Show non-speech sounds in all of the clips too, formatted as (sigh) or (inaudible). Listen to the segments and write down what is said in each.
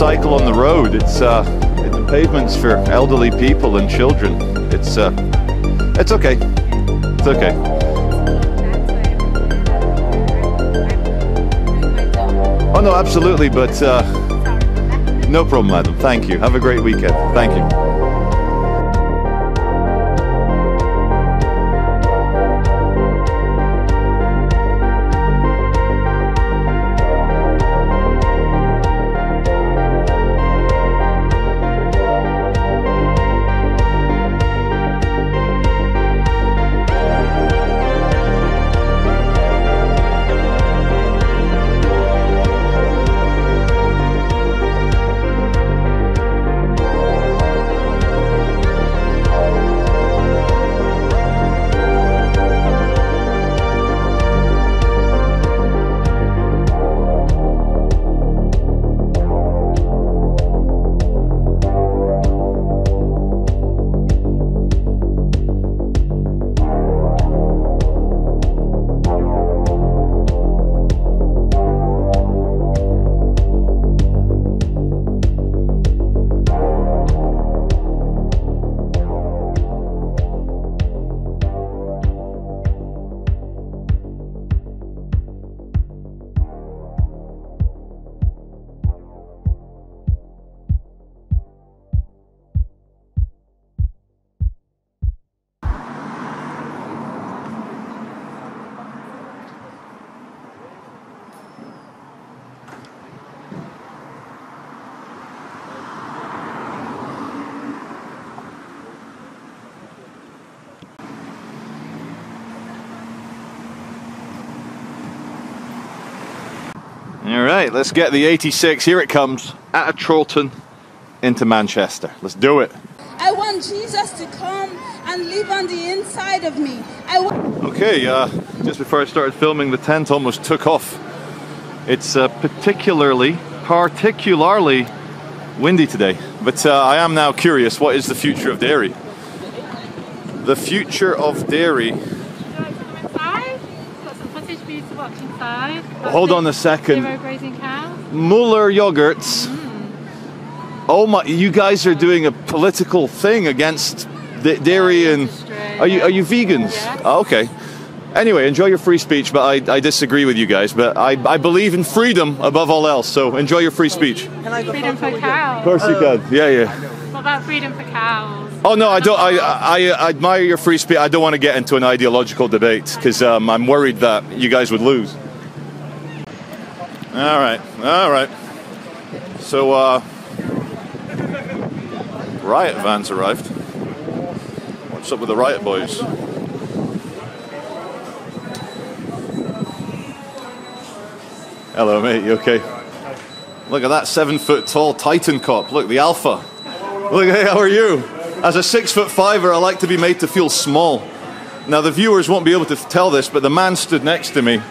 cycle on the road. It's uh, the pavement's for elderly people and children. It's uh, it's okay. It's okay. Oh no, absolutely, but uh, no problem, madam. Thank you. Have a great weekend. Thank you. All right, let's get the 86. Here it comes out of Chorlton into Manchester. Let's do it. I want Jesus to come and live on the inside of me. I want. Okay, uh, just before I started filming, the tent almost took off. It's uh, particularly, particularly windy today. But uh, I am now curious. What is the future of dairy? The future of dairy Hold on a second. Zero grazing cows. Muller yogurts. Mm. Oh my! You guys are doing a political thing against the dairy and. Are you are you vegans? Yes. Oh, okay. Anyway, enjoy your free speech, but I, I disagree with you guys. But I, I believe in freedom above all else, so enjoy your free speech. Can I Freedom for cows. Of course you can. Yeah, yeah. What about freedom for cows? Oh no, I don't. I, I, I admire your free speech. I don't want to get into an ideological debate because um, I'm worried that you guys would lose. All right, all right. So, uh, riot vans arrived. What's up with the riot boys? Hello, mate. You okay? Look at that seven foot tall Titan cop. Look, the Alpha. Look, hey, how are you? As a six foot fiver, I like to be made to feel small. Now, the viewers won't be able to tell this, but the man stood next to me.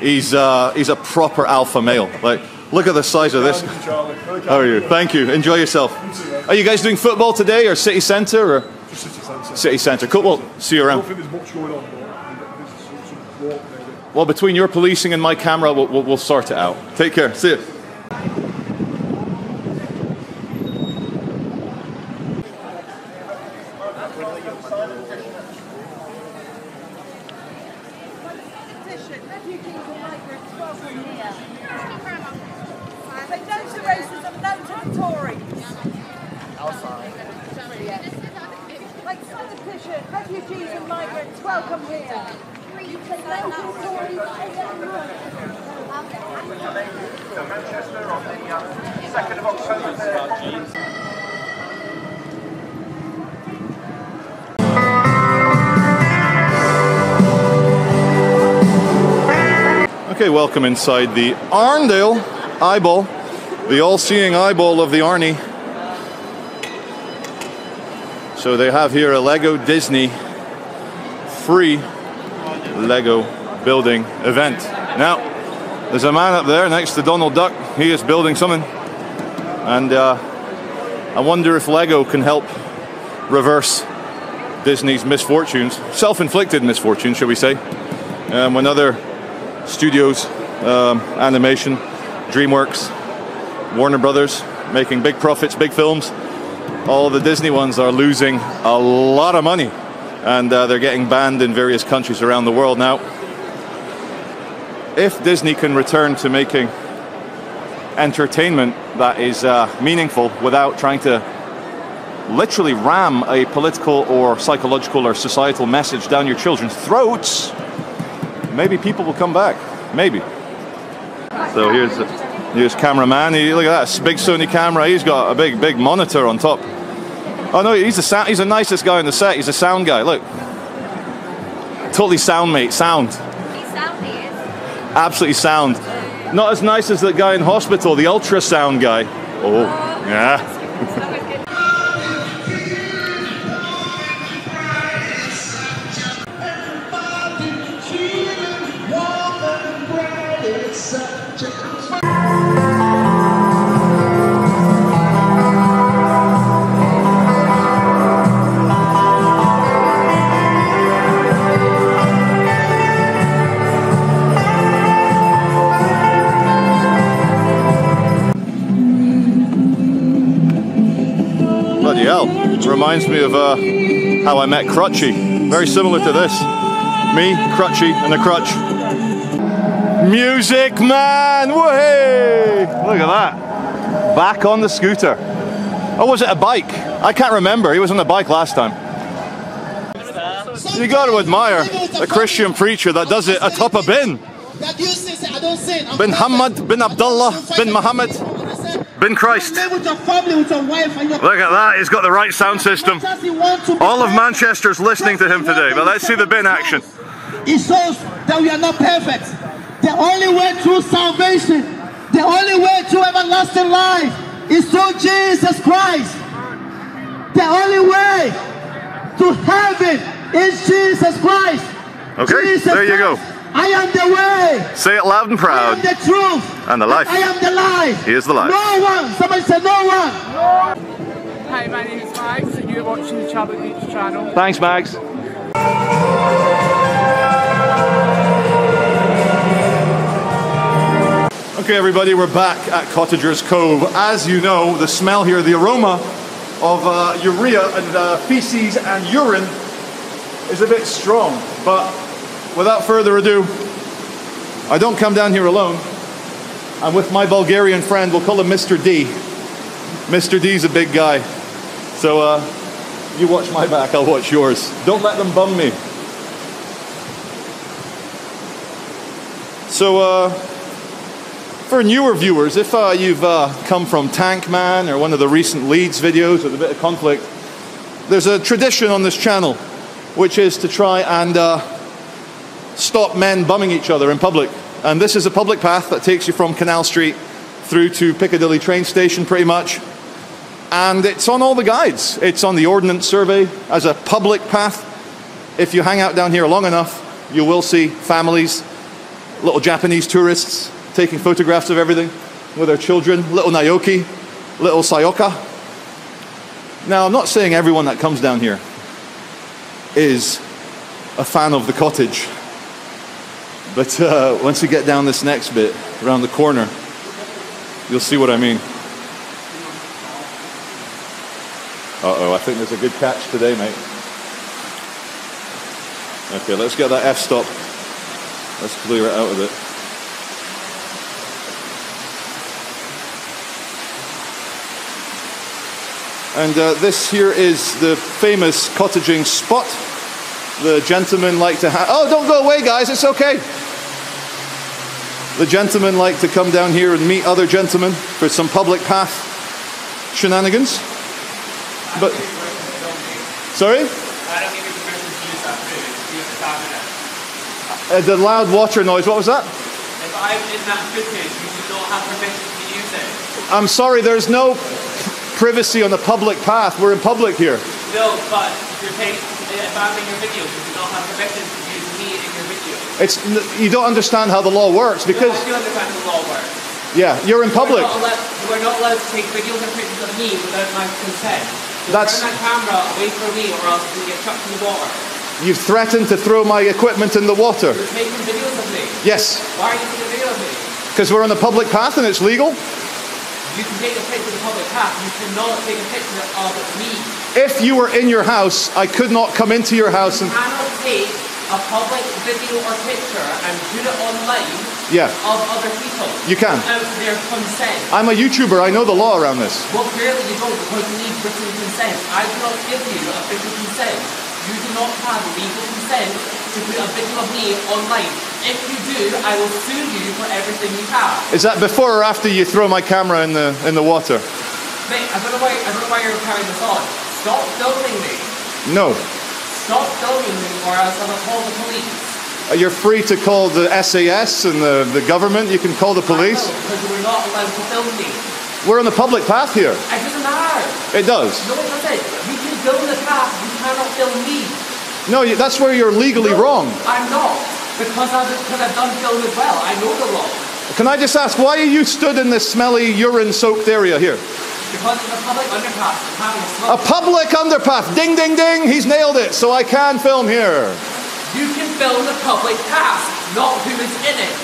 He's, uh, he's a proper alpha male. Like, look at the size of this. How are you? Thank you. Enjoy yourself. Are you guys doing football today or city centre or? City centre. City centre. Cool. Well, see you around. I don't think there's much going on. But some, walk Well, between your policing and my camera, we'll, we'll, we'll sort it out. Take care. See you. Refugees and migrants, welcome here. you Manchester on the 2nd of October. Okay, welcome inside the Arndale eyeball, the all-seeing eyeball of the Arnie. So they have here a Lego Disney free Lego building event. Now, there's a man up there next to Donald Duck. He is building something. And uh, I wonder if Lego can help reverse Disney's misfortunes, self inflicted misfortunes, shall we say, um, when other studios, um, animation, DreamWorks, Warner Brothers making big profits, big films. All the Disney ones are losing a lot of money, and uh, they're getting banned in various countries around the world now. If Disney can return to making entertainment that is uh, meaningful without trying to literally ram a political or psychological or societal message down your children's throats, maybe people will come back. Maybe. So here's here's cameraman. He, look at that big Sony camera. He's got a big big monitor on top. Oh no, he's the sound, he's the nicest guy on the set. He's a sound guy. Look, totally sound mate. Sound. He's soundy. Absolutely sound. Not as nice as that guy in hospital, the ultrasound guy. Oh, yeah. Reminds me of uh, how I met Crutchy. Very similar to this. Me, Crutchy, and a crutch. Music man! Way! Look at that. Back on the scooter. Or was it a bike? I can't remember. He was on the bike last time. You got to admire a Christian preacher that does it atop a bin. Bin Hamad, bin Abdullah, bin Muhammad, bin Christ. with your family, with your wife, and your Look at that, he's got the right sound system. Just you want to be All of. Manchester's listening to him today, but let's see the bin action. It shows that we are not perfect. The only way to salvation, the only way to everlasting life is through Jesus Christ. The only way to heaven is Jesus Christ. Okay, Jesus there you go. Christ. I am the way. Say it loud and proud. I proud. am the truth. And the life. I am the life. He is the life. No one. Somebody said no one. Hi, my name is Max, and you're watching the Charles Veitch channel. Thanks, Max. Okay, everybody, we're back at Cottagers Cove. As you know, the smell here, the aroma of uh, urea and uh, feces and urine is a bit strong. But without further ado, I don't come down here alone. I'm with my Bulgarian friend. We'll call him Mr. D. Mr. D's a big guy. So uh, you watch my back, I'll watch yours. Don't let them bum me. So, uh, for newer viewers, if uh, you've uh, come from Tankman or one of the recent Leeds videos with a bit of conflict, there's a tradition on this channel which is to try and uh, stop men bumming each other in public. And this is a public path that takes you from Canal Street through to Piccadilly train station, pretty much. And it's on all the guides. It's on the Ordnance Survey as a public path. If you hang out down here long enough, you will see families, little Japanese tourists taking photographs of everything with their children, little Naoki, little Sayoka. Now, I'm not saying everyone that comes down here is a fan of the cottage. But uh, once you get down this next bit, around the corner, you'll see what I mean. Uh oh, I think there's a good catch today, mate. Okay, let's get that F stop. Let's clear it out of it. And uh, this here is the famous cottaging spot. The gentlemen like to have. Oh, don't go away, guys, it's okay. The gentlemen like to come down here and meet other gentlemen for some public path shenanigans. But. Sorry? Uh, the loud water noise, what was that? If I'm in that footage, you do not have permission to use it. I'm sorry, there's no privacy on the public path. We're in public here. No, but if you're taking, if I'm in your video, you do not have permission to use me in your video. It's you don't understand how the law works No, because I do understand how the law works. yeah, you're in You public. not allowed, you are not allowed to take videos and pictures of me without my consent. So That's- turn that camera away from me, or else you get chucked in the water. You've threatened to throw my equipment in the water. You're taking videos of me. Yes, Why are you taking a video of me? because we're on a public path and it's legal. You You can take a picture of the public path. You cannot take a picture of me. If you were in your house, I could not come into your house and. You cannot take a public video or picture and put it online Yeah. of other people. You can. Without their consent. I'm a YouTuber, I know the law around this. Well, clearly you don't because you need written consent. I do not give you official consent. You do not have legal consent to put a video of me online. If you do, I will sue you for everything you have. Is that before or after you throw my camera in the in the water? Mate, I don't know why I don't know why you're carrying this on. Stop filming me. No. Stop filming me or else I will call the police. Uh, You're free to call the SAS and the, the government. You can call the police. I know, because you were not allowed to film me. We're on the public path here. It doesn't matter. It does. No, it doesn't. You can film the path, you cannot film me. No, you- that's where you're legally No, wrong. I'm not. Because I've, because I've done film as well. I know the law. Can I just ask, why are you stood in this smelly, urine soaked area here? Because it's a public underpass. A public underpath. Ding, ding, ding. He's nailed it. So I can film here. You can film the public path, not who is in it.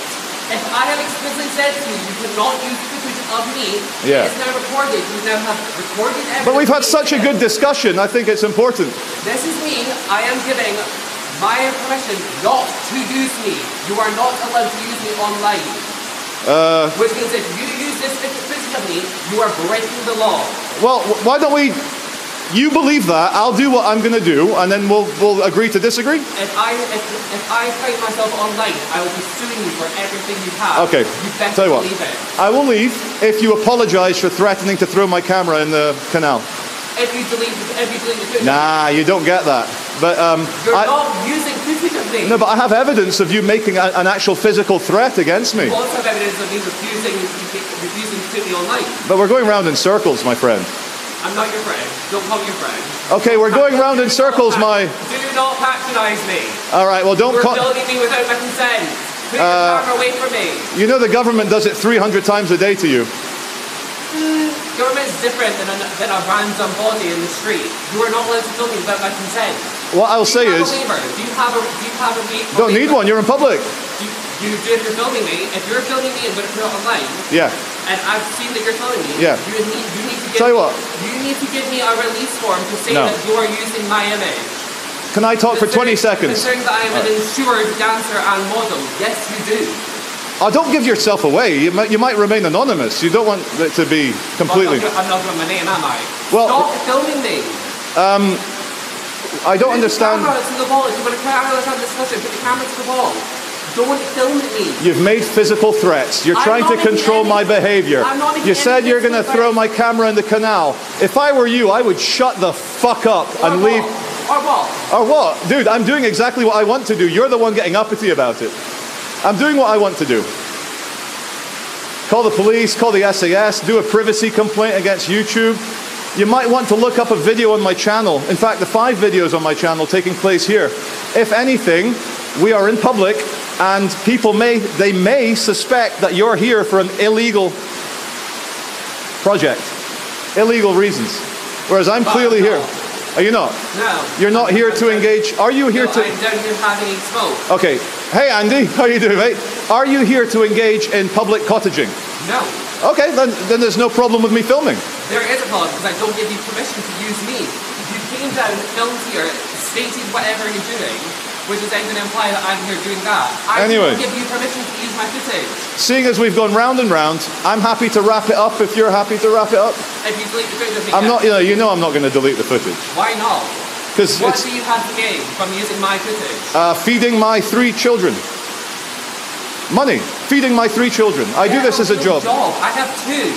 If I have explicitly said to you, you cannot use footage of me, Yeah. it's now recorded. You now have recorded evidence. But we've had such a good discussion. I think it's important. This is me. I am giving my permission not to use me. You are not allowed to use me online. Uh, Which means if you use this me, you are breaking the law. well, why don't we? You believe that. I'll do what I'm going to do, and then we'll we'll agree to disagree. If I if, if I find myself online, I will be suing you for everything you have. Okay. You better Tell you what. believe it. I will leave if you apologise for threatening to throw my camera in the canal. If you delete if you delete the Nah, you don't get that. But um, you're I, not using of me. no, but I have evidence of you making a, an actual physical threat against me. You also have evidence of me refusing refusing to put me online. But we're going round in circles, my friend. I'm not your friend. Don't call me your friend. Okay, we're going round in circles, my. Do not patronise me. All right, well, don't You're call. me without my consent. Put your Uh, camera away from me. You know the government does it 300 times a day to you. Government is different than a, than a random body in the street. You are not allowed to film me without my consent. What I'll Do say is. Do you have a do you have a waiver? don't need one. You're in public. You, you do if you're filming me. If you're filming me and going to put it online, Yeah. and I've seen that you're filming me, Yeah. you need you need to give Tell you me, what. you need to give me a release form to say No. that you are using my image. Can I talk for 20 Considering- seconds? Considering that I am an insured dancer and model, yes, you do. Oh, don't give yourself away. You might, you might remain anonymous. You don't want it to be completely. I'm not, giving my name, am I? Well- Stop filming me. Um, I don't understand. Camera to the wall. If you want to camera let's have discussion, put the camera to the wall. Don't film me. You've made physical threats. You're I'm trying to control any- my not You said you're going to throw my camera in the canal. If I were you, I would shut the fuck up Or and what? leave. Or what? Or what? Dude, I'm doing exactly what I want to do. You're the one getting uppity about it. I'm doing what I want to do. Call the police, call the SAS, do a privacy complaint against YouTube. You might want to look up a video on my channel. In fact, the five videos on my channel taking place here. If anything, we are in public and people may they may suspect that you're here for an illegal project. Illegal reasons. Whereas I'm clearly here. Are you not? No. You're not here to engage. Are you here No, to I'm down here having a smoke. Okay. Hey Andy, (laughs) how are you doing, mate? Are you here to engage in public cottaging? No. Okay, then then there's no problem with me filming. There is a problem because I don't give you permission to use me. If you came down, and filmed here, stated whatever you're doing, which is then going to imply that I'm here doing that. I Anyway. don't give you permission to use my footage. Seeing as we've gone round and round, I'm happy to wrap it up if you're happy to wrap it up. If you delete the footage I'm not, you know, you know I'm not going to delete the footage Why not? because What do you have to gain from using my footage? uh, feeding my three children. Money, feeding my three children. I do this as a real job. I have two.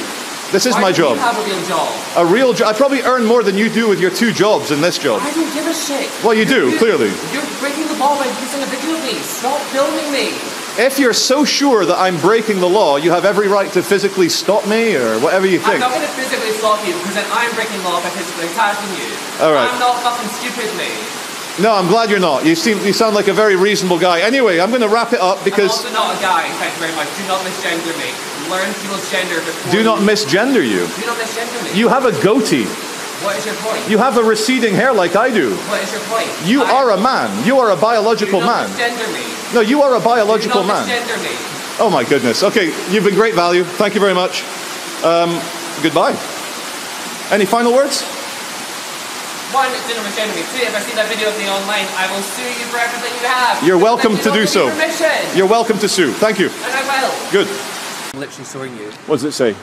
This is Why my job. You have a real job. A real job. I probably earn more than you do with your two jobs in this job. I don't give a shit. Well, you do, You're- clearly. You're breaking the law by using a video of me. Stop filming me. If you're so sure that I'm breaking the law, you have every right to physically stop me or whatever you think. I'm not going to physically stop you because then I'm breaking law by physically attacking you. All right. I'm not fucking stupid, mate. No, I'm glad you're not. You seem you sound like a very reasonable guy. Anyway, I'm going to wrap it up because I'm also not a guy. Thank you very much. Do not misgender me. Learn people's gender before do not you, misgender you. Do not misgender me. You have a goatee. What is your point? You have a receding hair like I do. what is your point? You I- are a man. You are a Do biological not man. misgender me. No, you are a Do biological not man. misgender me. Oh my goodness. Okay, you've been great value. Thank you very much. Um, goodbye. Any final words? One, dinner with Jeremy. Two, if I see that video of me online, I will sue you for everything you have. You're welcome you to don't do give me so. Permission. You're welcome to sue. Thank you. And I will. Good. I'm literally suing you. What does it say?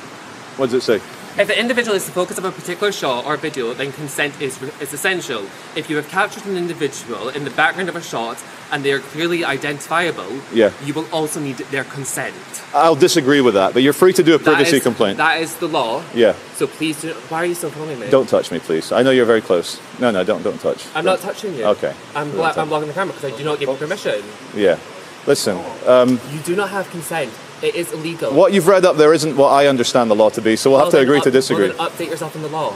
What does it say? If the individual is the focus of a particular shot or video, then consent is, is essential. If you have captured an individual in the background of a shot and they are clearly identifiable, Yeah. you will also need their consent. I'll disagree with that, but you're free to do a privacy is- complaint. That is the law. Yeah. So please do. Why are you still filming me? Don't touch me, please. I know you're very close. No, no, don't, don't touch. I'm Don't. not touching you. Okay. I'm, blo- I'm blocking the camera because I do not give you permission. Yeah. Listen, um, You do not have consent. It is illegal. what you've read up there isn't what I understand the law to be, so we'll have to agree up- to disagree. Well, update yourself on the law.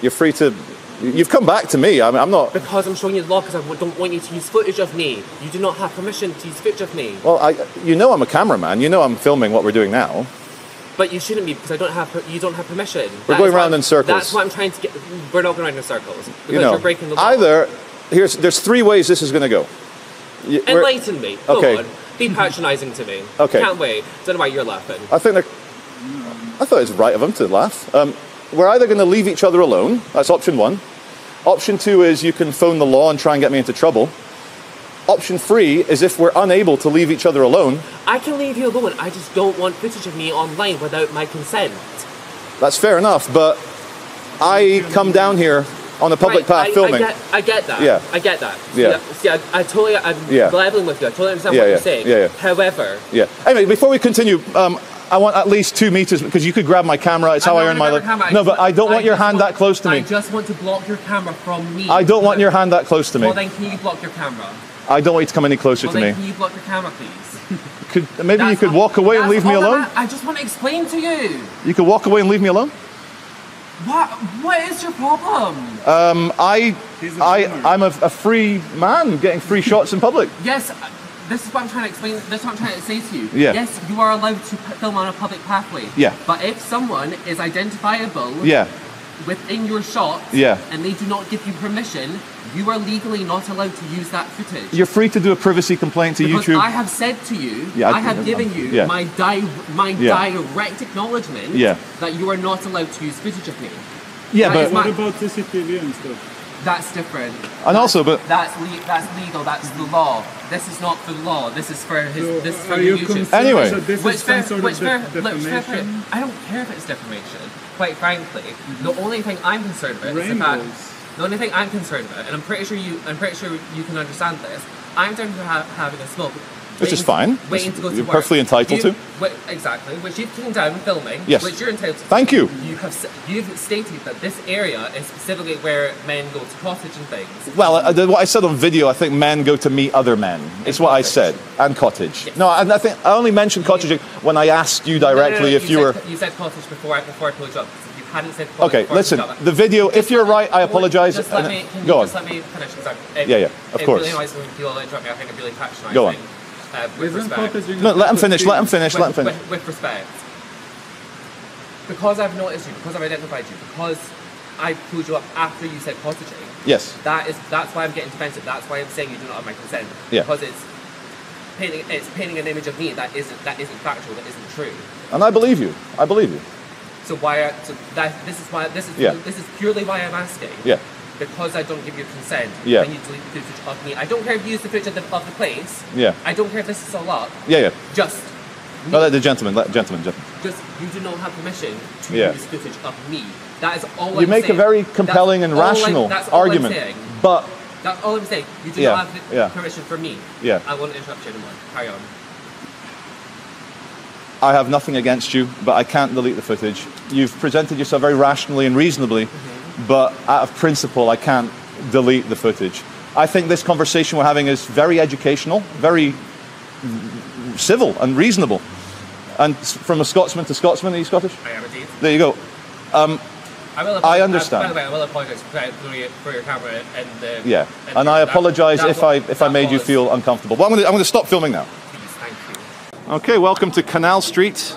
You're free to. You've come back to me. I mean, I'm not. Because I'm showing you the law because I don't want you to use footage of me. You do not have permission to use footage of me. Well, I, you know I'm a cameraman. You know I'm filming what we're doing now. But you shouldn't be because I don't have you don't have permission. We're That going is what round I'm- in circles. That's what I'm trying to get. We're not going around in circles because you know, you're breaking the law. either here's there's three ways this is going to go. Y- we're- Enlighten me. Go Okay. on. Be patronising to me. Okay. Can't wait. Don't know why you're laughing. I think they're. I thought it was right of them to laugh. Um, we're either going to leave each other alone. That's option one. Option two is you can phone the law and try and get me into trouble. Option three is if we're unable to leave each other alone, I can leave you alone. I just don't want footage of me online without my consent. that's fair enough. But I come down here on a public Right, path I, filming. I get, I get that. Yeah. I get that. Yeah. See, I, I totally, I'm Yeah. leveling with you. I totally understand Yeah, what yeah, you're saying. yeah, yeah. However, Yeah. Anyway, before we continue, um, I want at least two meters because you could grab my camera. It's how I'm I earn my living. grab your camera. No, but I don't want your hand want- that close to me. I just want to block your camera from me. I don't want your hand that close to me. Well, then can you block your camera? I don't want you to come any closer Well, to then me. can you block your camera, please? (laughs) Could, maybe you could walk away and leave me all I'm alone. I just want to explain to you. You could walk away and leave me alone. What? What is your problem? Um, I, He's a I, boomer. I'm a, a free man getting free shots in public. Yes, this is what I'm trying to explain. This is what I'm trying to say to you. Yeah. Yes, you are allowed to p- film on a public pathway. Yeah. But if someone is identifiable Yeah, within your shot Yeah. and they do not give you permission, you are legally not allowed to use that footage. you're free to do a privacy complaint to because YouTube. I have said to you, Yeah, I I have can- given you yeah. my di- my Yeah. direct acknowledgement Yeah. that you are not allowed to use footage of me. yeah, that is but my- What about CCTV and stuff? That's different. and also, but That's le- that's legal. That's the law. This is not for the law. This is for his. So this is for the you YouTube. Anyway. that this Which is some fair, sort which of fair, def- look, fair, fair. I don't care if it's defamation. Quite frankly, the only thing I'm concerned with is the fact. The only thing I'm concerned about, and I'm pretty sure you, I'm pretty sure you can understand this. I'm down here ha- having a smoke. Which is fine. Waiting to go to You're work. perfectly entitled You- to. whi- exactly, which you've came down filming. Yes. Which you're entitled to. Thank you. You have you've stated that this area is specifically where men go to cottage and things. well, uh, the- what I said on video, I think men go to meet other men. It's what I said, and cottage. Yes. No, I, I think I only mentioned cottage when I asked you No, no, no, directly no, if you, said, were. You said cottage before I before I pulled you up. You hadn't said cottage Okay, before I listen. you The video. If you're right, I apologise. Just let me, Go you on. just let me finish? it- Yeah, yeah, of course. really when people interrupt me. I think I'm really. Go on. Uh, with Isn't respect. No, let him finish. Let him thing? finish. Let him finish. with, with respect. Because I've noticed you, because I've identified you, because I pulled you up after you said cottaging, Yes. that is that's why I'm getting defensive. That's why I'm saying you do not have my consent. Yeah. Because it's painting it's painting an image of me that isn't that isn't factual, that isn't true. And I believe you. I believe you. So why? Are, so that this is why this is Yeah. this is purely why I'm asking. Yeah. Because I don't give you consent. Yeah. Can you delete the footage of me? I don't care if you use the footage of the, of the place. Yeah. I don't care if this is a lot. Yeah, yeah. Just. No, let the gentleman. Let gentleman. gentleman. Just you do not have permission to Yeah. use footage of me. That is all You I'm make a saying. very That's compelling and all I'm- rational I'm argument, saying. but That's all I'm saying. You do Yeah, not have yeah. permission for me. Yeah. I won't interrupt you anymore. Carry on. I have nothing against you, but I can't delete the footage. You've presented yourself very rationally and reasonably, Mm-hmm. But out of principle, I can't delete the footage. I think this conversation we're having is very educational, very civil and reasonable. And from a Scotsman to Scotsman, are you Scottish? I am indeed. There you go. I will. I apologize- understand. by the way, I will apologise for, your, for your camera and the. Yeah, and and I apologise if I if I made you feel uncomfortable. Well, I'm going to stop filming now. Please, thank you. Okay, welcome to Canal Street.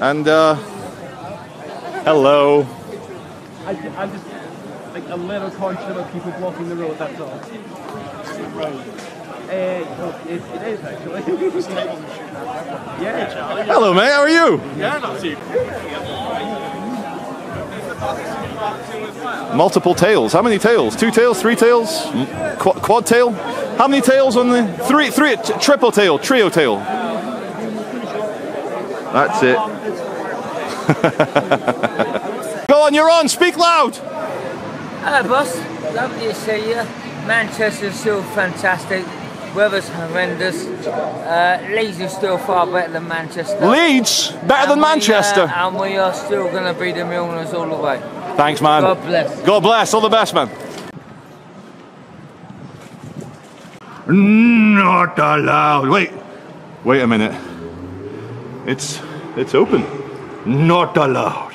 And uh, hello. I, I'm just like a little conscious about people blocking the road. That's all. Right. Uh, well, it, it is actually. (laughs) yeah. Hello, mate. How are you? Yeah, not too. Multiple tails. How many tails? Two tails? Three tails? Qu- quad tail? How many tails on the three? Three. T- triple tail. Trio tail. That's it. (laughs) Go on. You're on. Speak loud. Hello, boss. Lovely to see you. Manchester's still fantastic. Weather's horrendous. Uh, Leeds is still far better than Manchester. Leeds better than And we, uh, Manchester. and we are still going to be the Milners all the way. Thanks, man. God bless. God bless. All the best, man. Not allowed. Wait. Wait a minute. It's it's open. Not allowed.